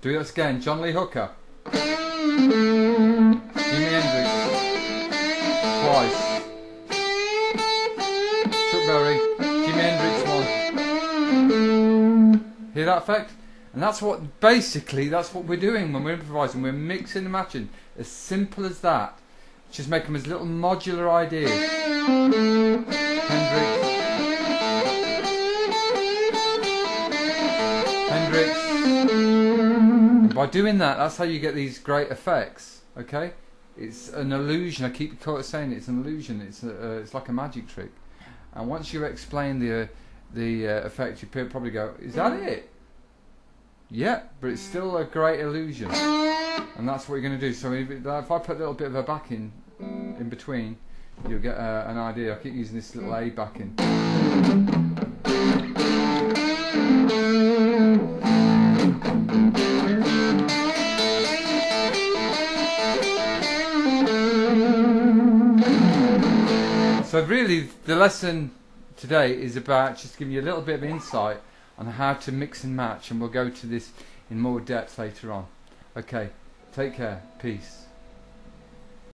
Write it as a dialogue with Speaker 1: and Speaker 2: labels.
Speaker 1: Do that again. John Lee Hooker. Jimi Hendrix. Twice. Chuck Berry. Jimi Hendrix one. Hear that effect? And that's what, basically, that's what we're doing when we're improvising. We're mixing and matching. As simple as that. Just make them as little modular ideas. Hendrix. By doing that, that's how you get these great effects. Okay? It's an illusion. I keep saying it's an illusion. It's a, uh, it's like a magic trick. And once you explain the uh, the uh, effect, you probably go, "Is that it?" Yeah, but it's still a great illusion, and that's what you're going to do. So if, if, I put a little bit of a backing in between, you'll get uh, an idea. I keep using this little A backing. So really, the lesson today is about just giving you a little bit of insight on how to mix and match, and we'll go to this in more depth later on. Okay, take care, peace.